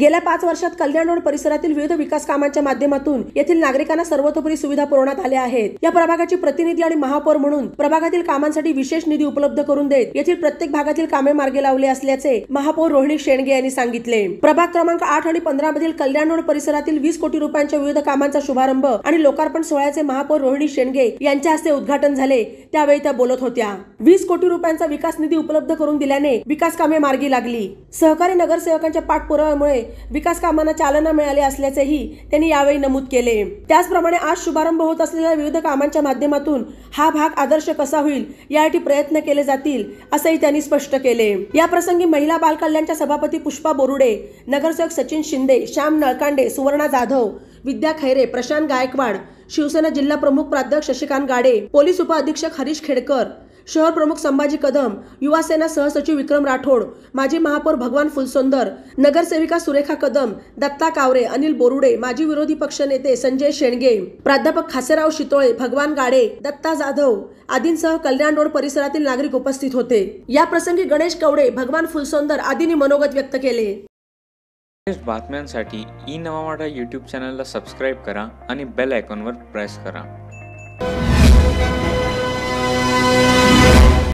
गेल्या पाच वर्षात कल्याण रोड परिसरातील विविध विकास कामांच्या माध्यमातून येथील नागरिकांना सर्वतोपरी सुविधा पुरवण्यात आल्या आहेत. या प्रभागाची प्रतिनिधी आणि महापौर म्हणून प्रभागातील कामांसाठी विशेष निधी उपलब्ध करून देत येथील प्रत्येक भागातील कामे मार्गी लावले असल्याचे महापौर रोहिणी शेणगे यांनी सांगितले. प्रभाग क्रमांक आठ आणि पंधरा मधील कल्याण रोड परिसरातील वीस कोटी रुपयांच्या विविध कामांचा शुभारंभ आणि लोकार्पण सोहळ्याचे महापौर रोहिणी शेणगे यांच्या हस्ते उद्घाटन झाले. त्यावेळी त्या बोलत होत्या. वीस कोटी रुपयांचा विकास निधी उपलब्ध करून दिल्याने विकास कामे मार्गी लागली. सहकारी नगरसेवकांच्या पाठपुराव्यामुळे विकास कामांना चालना मिळाली असल्याचेही त्यांनी यावेळी नमूद केले. त्याचप्रमाणे आज शुभारंभ होत असलेल्या विविध कामांच्या माध्यमातून हा भाग आदर्श कसा होईल यासाठी प्रयत्न केले जातील असंही त्यांनी स्पष्ट केले. या प्रसंगी महिला बालकल्याणच्या सभापती पुष्पा बोरुडे नगरसेवक सचिन शिंदे श्याम नळकांडे सुवर्णा जाधव विद्या खैरे प्रशांत गायकवाड शिवसेना जिल्हा प्रमुख प्राध्यक्ष शशिकांत गाडे पोलीस उपअधीक्षक हरीश खेडकर शहर प्रमुख संभाजी कदम युवा सेना सहसचिव विक्रम राठोड माजी महापौर भगवान फुलसुंदर नगरसेविका सुरेखा कदम दत्ता कावरे अनिल बोरुडे माजी विरोधी पक्षनेते संजय शेणगे प्राध्यापक खासेराव शितोळे भगवान गाडे दत्ता जाधव आदींसह कल्याण रोड परिसरातील नागरिक उपस्थित होते. या प्रसंगी गणेश कवडे भगवान फुलसुंदर आदींनी मनोगत व्यक्त केले. बातम्यांसाठी ई नवा मराठा यूट्यूब चॅनलला सबस्क्राईब करा आणि बेल आयकॉनवर प्रेस करा.